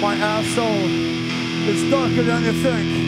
My asshole is darker than you think.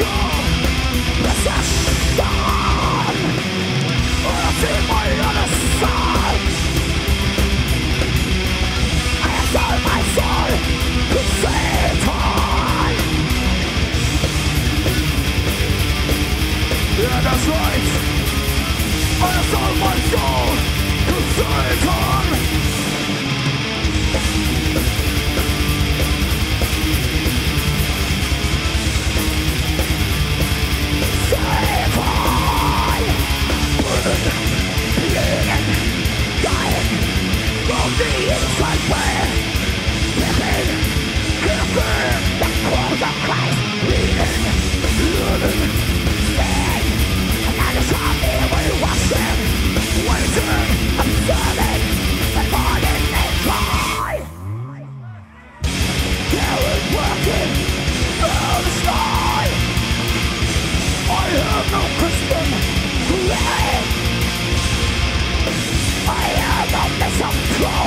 Come The